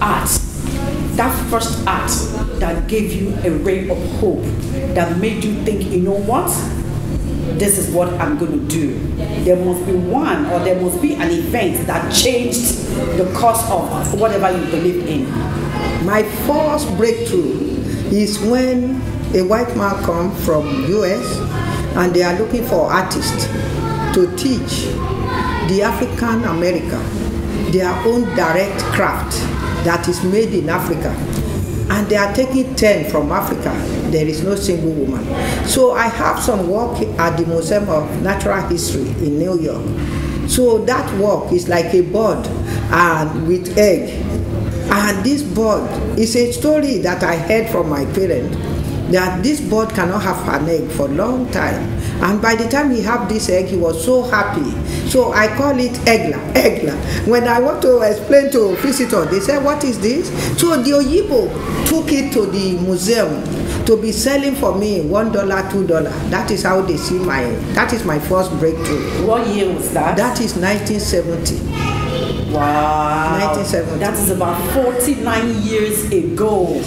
art, that first art that gave you a ray of hope, that made you think, you know what? This is what I'm going to do. There must be one or there must be an event that changed the course of whatever you believe in. My first breakthrough is when a white man come from US and they are looking for artists to teach the African America their own direct craft that is made in Africa. And they are taking 10 from Africa. There is no single woman. So I have some work at the Museum of Natural History in New York. So that work is like a bird and with egg. And this bird is a story that I heard from my parents that this bird cannot have an egg for a long time. And by the time he had this egg, he was so happy. So I call it egla, egla. When I want to explain to visitors, they say, what is this? So the Oyibo took it to the museum to be selling for me one dollar, two dollar. That is how they see my, that is my first breakthrough. What year was that? That is 1970. wow. 1970. That is about 49 years ago.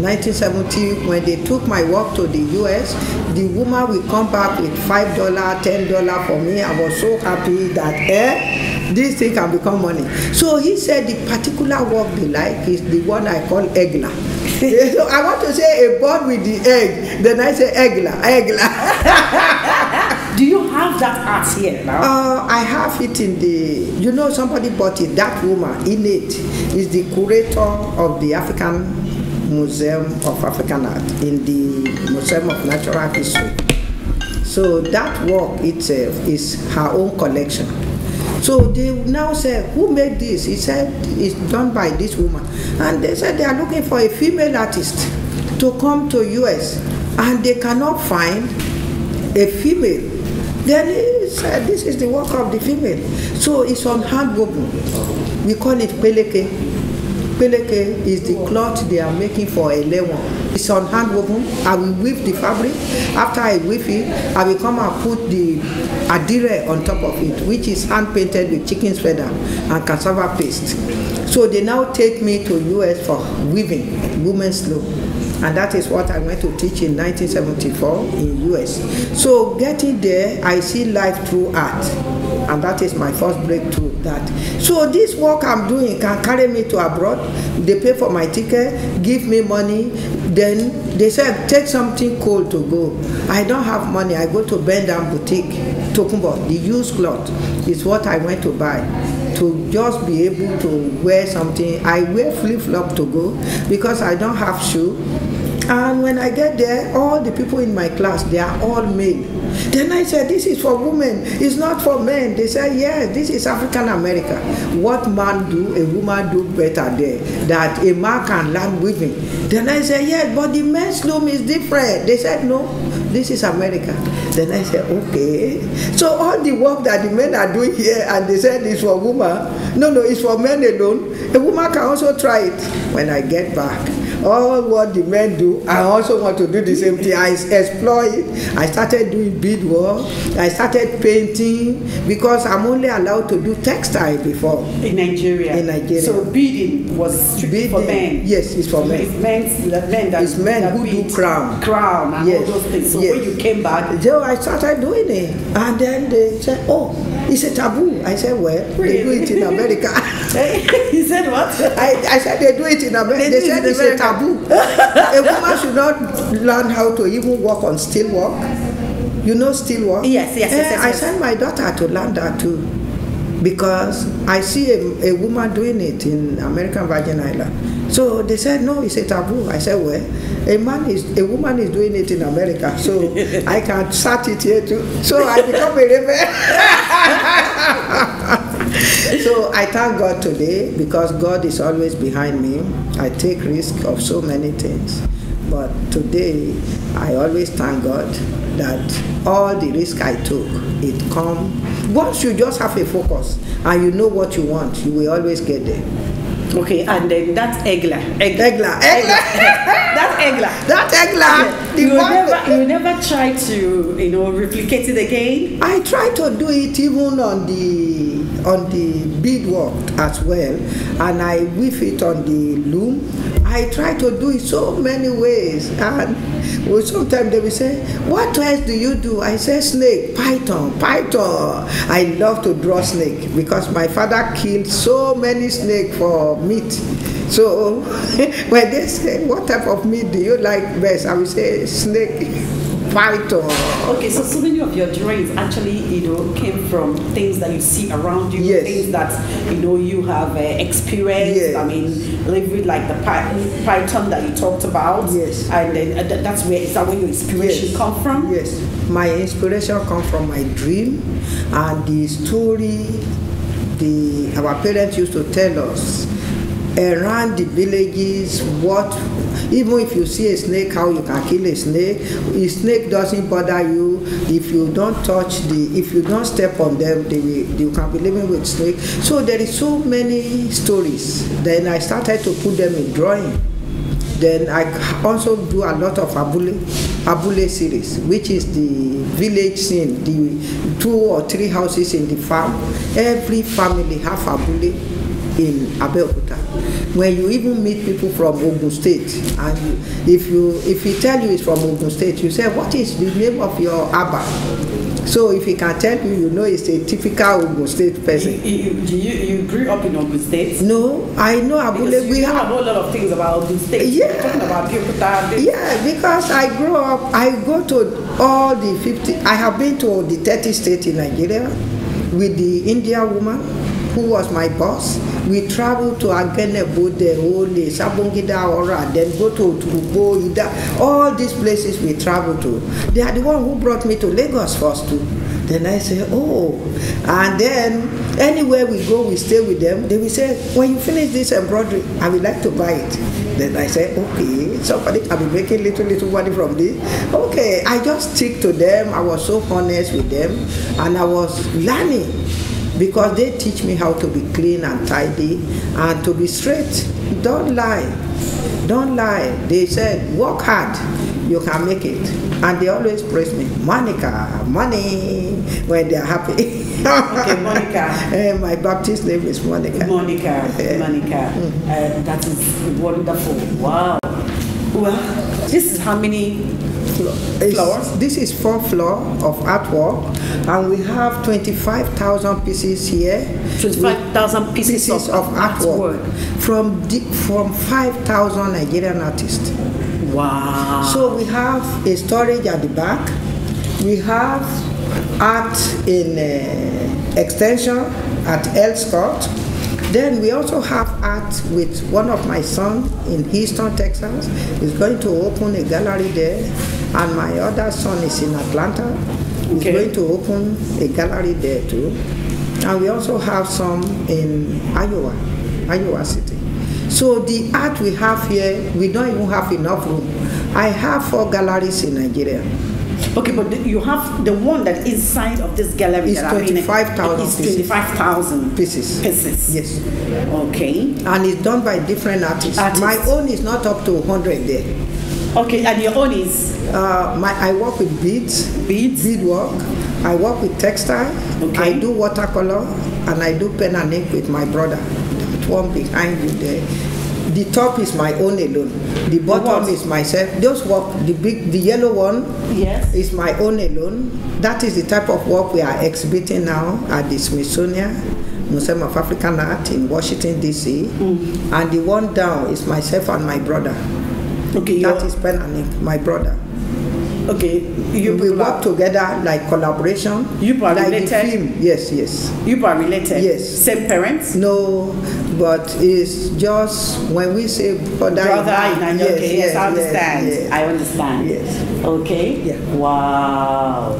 1970 when they took my work to the US, the woman will come back with five dollar, ten dollar for me. I was so happy that eh, this thing can become money. So he said the particular work they like is the one I call egla. so I want to say a bird with the egg. Then I say egla, egla. Do you have that art here now? Uh, I have it in the, you know, somebody bought it. That woman, Innate, is the curator of the African Museum of African Art in the Museum of Natural History. So that work itself is her own collection. So they now say, who made this? He said, it's done by this woman. And they said they are looking for a female artist to come to US and they cannot find a female. Then he said, this is the work of the female. So it's on hand. We call it peleke. Peleke is the cloth they are making for a lewon. It's on hand woven. I will weave the fabric. After I weave it, I will come and put the adire on top of it, which is hand painted with chicken's feather and cassava paste. So they now take me to US for weaving, women's loom. And that is what I went to teach in 1974 in US. So getting there, I see life through art. And that is my first breakthrough that. So this work I'm doing can carry me to abroad. They pay for my ticket, give me money. Then they said, take something cool to go. I don't have money. I go to Bendam Boutique, Tokunbo. The used cloth is what I went to buy to just be able to wear something. I wear flip flop to go because I don't have shoe. And when I get there, all the people in my class, they are all male. Then I said, this is for women, it's not for men. They said, yes, this is African America. What man do, a woman do better there, that a man can learn weaving. Then I said, yes, but the men's loom is different. They said, no, this is America. Then I said, okay. So all the work that the men are doing here, and they said it's for women, no, no, it's for men alone. A woman can also try it when I get back all what the men do i also want to do the same thing i explore it i started doing beadwork i started painting because i'm only allowed to do textile before in Nigeria. In Nigeria. So beading was strictly for men. yes it's for men It's men, the men that It's men that who do beat crown. crown, and Yes, all those things. So yes. when you came back, so i started doing it and then they said oh it's a taboo i said well they do it in america he said what? I, I said they do it in America. They They, said it's America. a taboo. a woman should not learn how to even work on steel work. You know steel work? Yes, yes, yes, Eh, yes, I yes. sent my daughter to learn that too. Because I see a, a woman doing it in American Virgin Island. So they said, no, it's a taboo. I said, well, a man is, a woman is doing it in America, so I can start it here too. So I become a rebel. so I thank God today because God is always behind me. I take risk of so many things. But today I always thank God that all the risk I took, it come. Once you just have a focus and you know what you want, you will always get there. Okay, and then that's Egla. Egla. Egla. that's Egla. That Egla. the You never, you never try to, you know, replicate it again. I try to do it even on the on the beadwork as well, and I weave it on the loom. I try to do it so many ways, and well, sometimes they will say, "What else do you do?" I say, "Snake, python, python." I love to draw snake because my father killed so many snake for meat. So when they say, "What type of meat do you like best?" I will say, "Snake, python." Okay, so so many of your drawings actually, you know, came from things that you see around you, Yes. things that you know you have uh, experienced. Yes. I mean, living like the py- python that you talked about. Yes. And then uh, th- that's where is that where your inspiration come from? Yes, my inspiration come from my dream and the story the our parents used to tell us around the villages what even if you see a snake how you can kill a snake a snake doesn't bother you if you don't touch the if you don't step on them they will you can be living with snake so there is so many stories then i started to put them in drawing then I also do a lot of abule, abule series, which is the village scene, the two or three houses in the farm. Every family have abule in Abeokuta. When you even meet people from Ogun State, and you, if you if he tell you it's from Ogun State, you say, what is the name of your Abba? So if he can tell you, you know it's a typical Ogun State person. you, you, you grew up in Ogun State. No, I know Abule. We have a whole lot of things about Ogun State. Yeah. You're talking about Yeah, because I grew up, I go to all the 50, I have been to the 30 states in Nigeria with the Indian woman who was my boss. We traveled to Agenebo, the Ole, Sabongida, Ora, then go to Turubo, Ida, all these places we traveled to. They are the one who brought me to Lagos first too. Then I say, oh, and then anywhere we go, we stay with them. They will say, when you finish this embroidery, I would like to buy it. Then I say, okay, somebody can be making little, little money from this. Okay, I just stick to them. I was so honest with them, and I was learning because they teach me how to be clean and tidy and to be straight. Don't lie. Don't lie. They said, work hard, you can make it. And they always praise me, Monica, money, when they're happy. Okay, Monica. Eh, my Baptist name is Monica. Monica, Yeah. Monica, uh, that is wonderful. Wow. Well, this is how many floors? This is four floor of artwork, and we have 25,000 pieces here. 25,000 pieces, Pieces of, of artwork from di- from 5,000 Nigerian artists. Wow. So we have a storage at the back. We have art in uh, extension at El Scott. Then we also have art with one of my sons in Houston, Texas. He's going to open a gallery there, and my other son is in Atlanta. He's Okay. going to open a gallery there too. And we also have some in Iowa, Iowa City. So the art we have here, we don't even have enough room. I have four galleries in Nigeria. Okay, but the- you have the one that inside of this gallery. It's that I'm 25,000 It's pieces. 25,000 Pieces. Pieces. Yes. Okay. And it's done by different artists. Artists. My own is not up to 100 there. Okay, and your own is Uh, my, I work with beads, beads. beadwork. I work with textile. Okay. I do watercolor, and I do pen and ink with my brother. That one behind you there. The top is my own alone. The bottom what? is myself. Those work, the big, the yellow one Yes. is my own alone. That is the type of work we are exhibiting now at the Smithsonian Museum of African Art in Washington D.C. And the one down is myself and my brother. Okay, That is pen and ink, my brother. okay. You we work together like collaboration. You are like related? The film. Yes, yes. you are related. Yes. Same parents. No, but it's just when we say brother. Brother in Nigeria. okay, yes, I understand. yes. I understand. Yes. Okay. Yeah. Wow.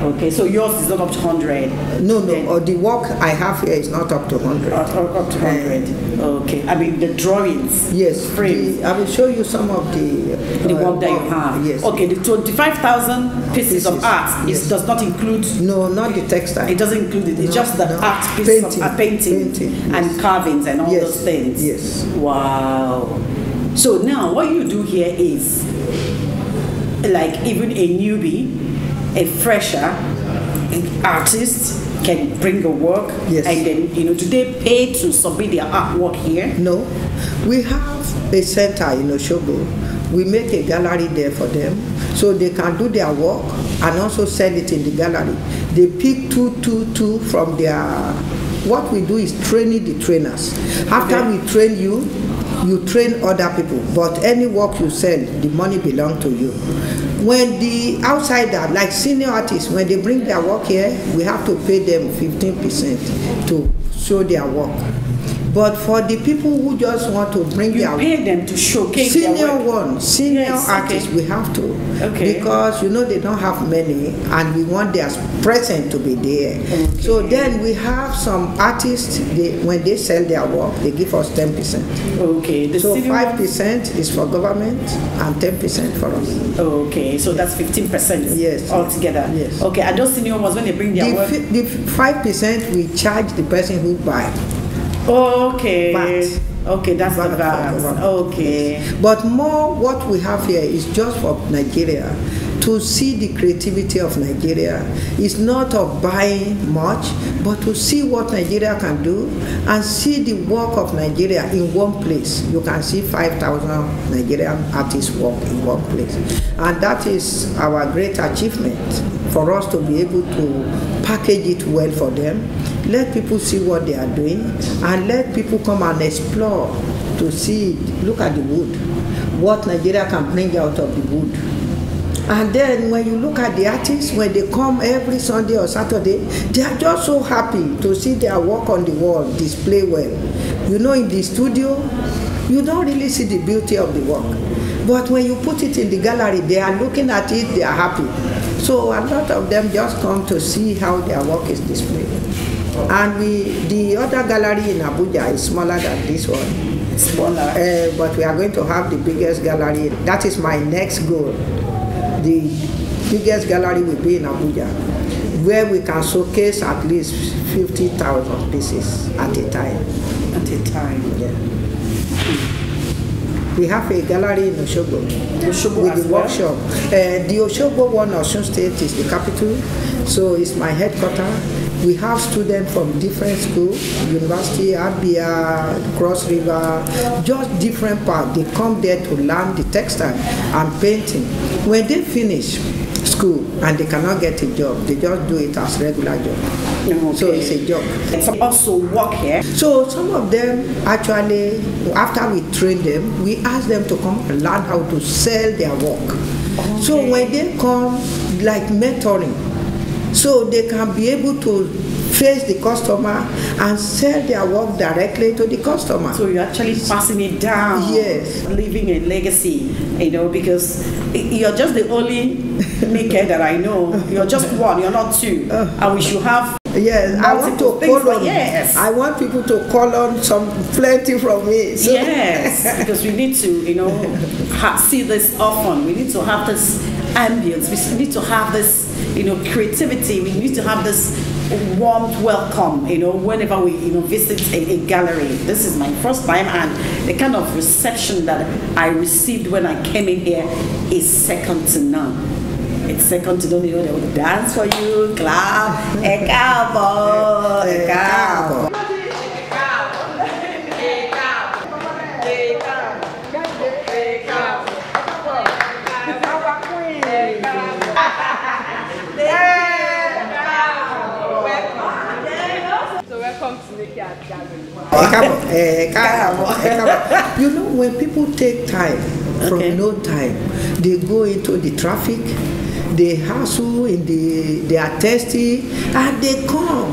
Okay, so yours is not up to 100. No, no, or the work I have here is not up to 100. Up, up up to 100. Okay, I mean the drawings. Yes, Frames. the- I will show you some of the. The uh, work that you have. Yes. Okay, the 25,000 pieces, of art yes. is, does not include. No, not the textile. It doesn't include it. It's No, just the no. art pieces Painting, of uh, painting, painting, and yes. carvings and all Yes, those things. yes. Wow. So now what you do here is like even a newbie, a fresher, artist can bring a work Yes. and then you know do they pay to submit their artwork here? No, we have a center in Osogbo. We make a gallery there for them so they can do their work and also sell it in the gallery. They pick two, two, two from their. What we do is training the trainers. After Okay. we train you, you train other people. But any work you sell, the money belong to you. When the outsider, like senior artists, when they bring their work here, we have to pay them 15% to show their work. But for the people who just want to bring You their pay them to showcase their senior one, senior Yes, okay. artists, we have to. Okay. Because you know they don't have many and we want their present to be there. So then we have some artists, they, when they sell their work, they give us 10%. Okay, the So five percent percent is for government and ten percent for us. Okay, so that's fifteen percent Yes. altogether. Yes. Okay, and those senior ones when they bring their The, work. the five percent we charge the person who buy. Okay. VAT. Okay, that's the VAT. Okay. But more what we have here is just for Nigeria to see the creativity of Nigeria. It's not of buying much, but to see what Nigeria can do and see the work of Nigeria in one place. You can see 5,000 Nigerian artists work in one place. And that is our great achievement for us to be able to package it well for them, let people see what they are doing, and let people come and explore to see, look at the wood, what Nigeria can bring out of the wood. And then when you look at the artists, when they come every Sunday or Saturday, they are just so happy to see their work on the wall display well. You know, in the studio, you don't really see the beauty of the work. But when you put it in the gallery, they are looking at it, they are happy. So a lot of them just come to see how their work is displayed. And we, the other gallery in Abuja is smaller than this one. Smaller. Uh, but we are going to have the biggest gallery. That is my next goal. The biggest gallery will be in Abuja, where we can showcase at least 50,000 pieces at a time. At a time. Yeah. We have a gallery in Oshogo Osogbo with the well? workshop. Uh, the Osogbo one, Osun State, is the capital, so it's my headquarters. We have students from different schools, University, Abia, Cross River, just different parts. They come there to learn the textile and painting. When they finish school and they cannot get a job, they just do it as regular job. So it's a job. And some also work here. So some of them actually, after we train them, we ask them to come and learn how to sell their work. So when they come, like mentoring, so they can be able to face the customer and sell their work directly to the customer. So you're actually passing it down. Yes. Leaving a legacy, you know, because you're just the only maker that I know. You're just one, you're not two. Uh. And we should have Yes, I want to call on. yes. I want people to call on some plenty from me. So- Yes, because we need to, you know, ha- see this often. We need to have this ambience. We need to have this, you know, creativity. We need to have this warm welcome, you know, whenever we, you know, visit a, a gallery. This is my first time, and the kind of reception that I received when I came in here is second to none. It's second to none. You know, they will dance for you, clap, káàbọ̀, ẹ káàbọ̀. Welcome to the Cat káàbọ̀, ẹ káàbọ̀. You know, when people take time from Okay. no time, they go into the traffic, they hustle in the, they are thirsty, and they come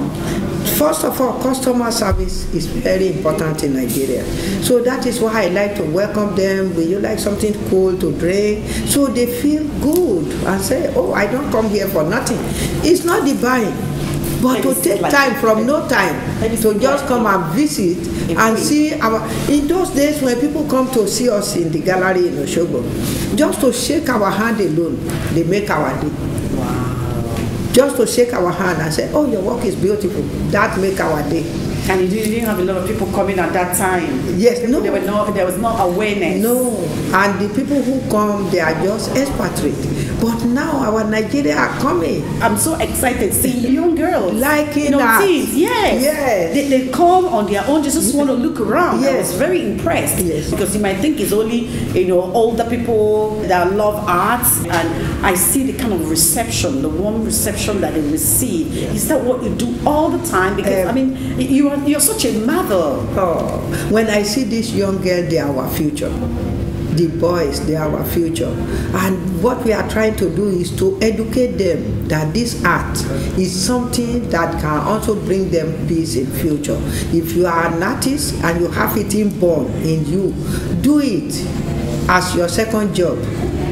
First of all, customer service is very important in Nigeria. So that is why I like to welcome them. Will you like something cool to drink? So they feel good and say, oh, I don't come here for nothing. It's not the buying, but to take like- time from no time to just come and visit and see our. In those days when people come to see us in the gallery in Oshogo, just to shake our hand alone, they make our day. Just to shake our hand and say, oh, your work is beautiful. That make our day. And you didn't have a lot of people coming at that time. Yes, no. There, were no, there was no awareness. No, and the people who come, they are just expatriate. But now our Nigeria are coming. I'm so excited seeing young girls. Liking you know, that. teens, yes. Yes. They, they come on their own, just, just want to look around. I Yes. was very impressed. Yes. Because you might think it's only, you know, older people that love arts. And I see the kind of reception, the warm reception that they receive. Is that what you do all the time? Because, Um, I mean, you are, you're such a mother. Oh, when I see this young girl, they are our future. The boys, they are our future. And what we are trying to do is to educate them that this art is something that can also bring them peace in future. If you are an artist and you have it inborn in you, do it as your second job.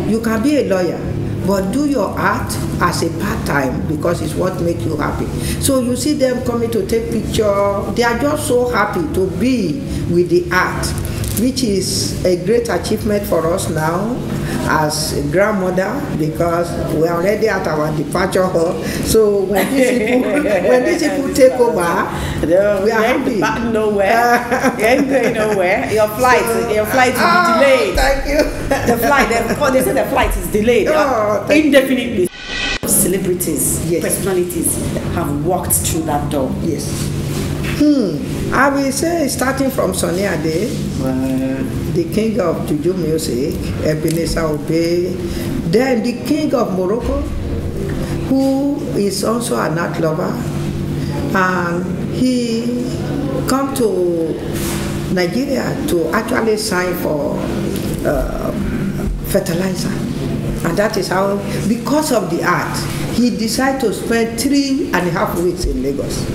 You can be a lawyer, but do your art as a part-time because it's what makes you happy so you see them coming to take picture they are just so happy to be with the art which is a great achievement for us now as a grandmother because we are already at our departure hall so when these people when these people take over No, we are happy back nowhere. you ain't going nowhere. Your flight, your flight will be Ah, delayed. thank you the flight, they, they say the flight is delayed Oh, thank you. indefinitely. Celebrities, Yes. personalities have walked through that door. yes hmm i will say starting from Sunny Ade the king of juju music, Ebenezer Obey, then the king of Morocco, who is also an art lover, and he come to Nigeria to actually sign for uh, fertilizer, and that is how, because of the art, he decided to spend three and a half weeks in Lagos.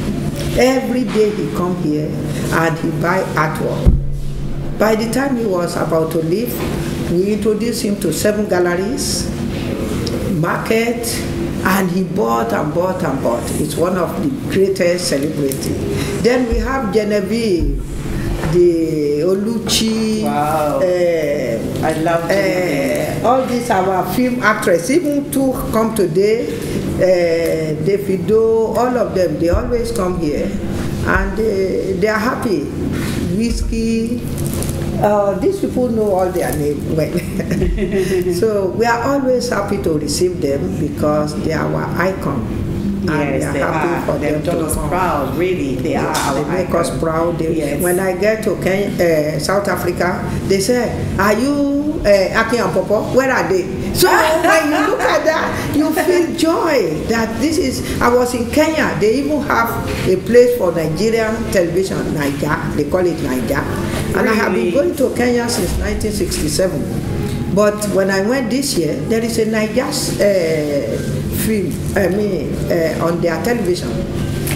Every day he come here and he buy artwork. By the time he was about to leave, we introduced him to seven galleries, market, and he bought and bought and bought. It's one of the greatest celebrity. Then we have Genevieve, the Oluchi. Wow. eh, I love uh, all these are our film actresses, even two come today, uh, Davido, all of them, they always come here and they, they are happy. Wizkid, uh, these people know all their names well. so we are always happy to receive them because they are our icon. and Yes, are they happy are. for They've them done us proud, really. They are Yes, our they make icon. us proud. They, Yes. When I get to Kenya, uh, South Africa, they say, "Are you uh, Aki and Pawpaw? Where are they?" So when you look at that, you feel joy that this is. I was in Kenya. They even have a place for Nigerian television, Naija. They call it Naija, and I have been going to Kenya since 1967. But when I went this year, there is a Naija uh, film. I mean, uh, on their television,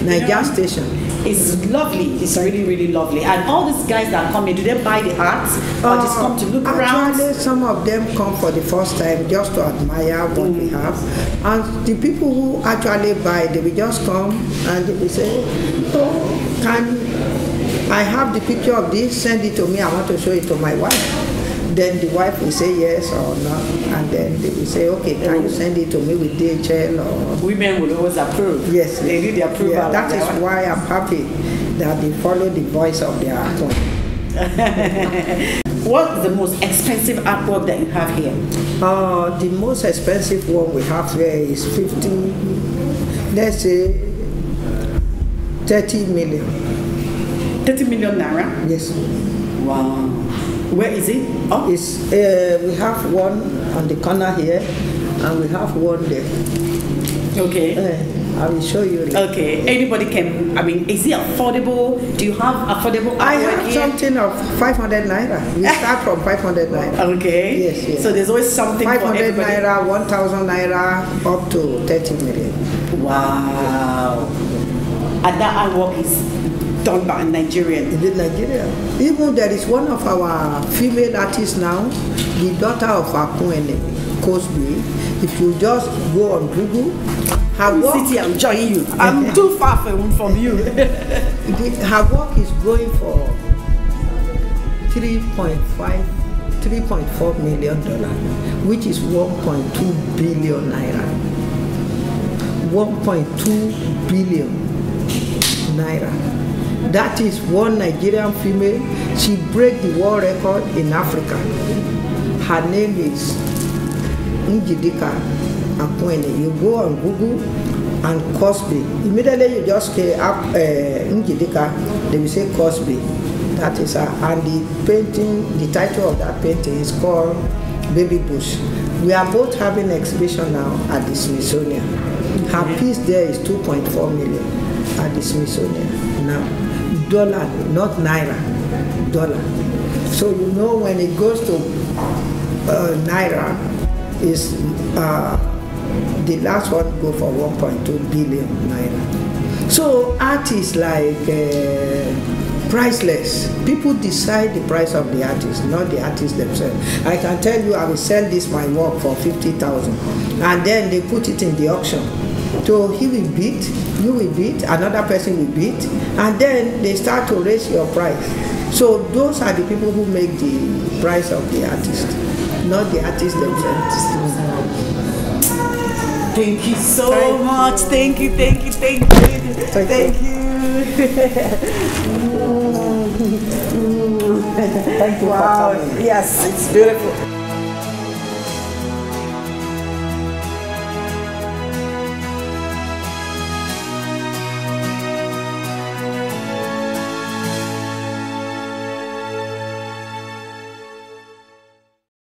Naija know, station. It's lovely. It's really, really lovely. And all these guys that come in, do they buy the art or just come to look around? Actually, some of them come for the first time just to admire what we Mm. have. And the people who actually buy, they will just come and they will say, oh, can I have the picture of this? Send it to me. I want to show it to my wife. Then the wife will say yes or no. And then they will say, okay, can you send it to me with DHL or Women will always approve. Yes, They need the approval. Yeah, that is why I'm happy that they follow the voice of their icon. What's the most expensive artwork that you have here? Uh, the most expensive one we have here is 50, let's say 30 million. 30 million naira? Yes. Wow. Where is it? Oh, It's, uh, we have one on the corner here and we have one there. okay. Uh, I will show you. later. Okay, anybody can. I mean, is it affordable? Do you have affordable I have here? something of 500 naira. We start from 500 naira. Okay. Yes, yes. So there's always something 500 everybody. naira, 1000 naira, up to 30 million. Wow. And that artwork is done by a Nigerian. in the Nigeria. Even there is one of our female artists now, the daughter of Akunene, Cosby. If you just go on Google, her work, City, I'm joining you. I'm too far from, from you. the, her work is going for 3.5, 3.4 million dollars, which is 1.2 billion naira. 1.2 billion naira. That is one Nigerian female. She break the world record in Africa. Her name is Njidika Akwene. You go on Google and Cosby. Immediately you just say up uh, Njidika, they will say Cosby. That is her. And the painting, the title of that painting is called Baby Bush. We are both having exhibition now at the Smithsonian. Her piece there is 2.4 million at the Smithsonian now. Dollar, not naira, dollar. So you know when it goes to uh, naira, is uh, the last one go for 1.2 billion naira. So art is like uh, priceless. People decide the price of the artist, not the artist themselves. I can tell you, I will sell this my work for fifty thousand, and then they put it in the auction. So he will bid, you will bid, another person will bid, and then they start to raise your price. So those are the people who make the price of the artist, not the artist themselves. Thank you so Thank you. much. Thank you, thank you, thank you. Thank Thank you. you. Thank you wow. for. Yes, it's beautiful.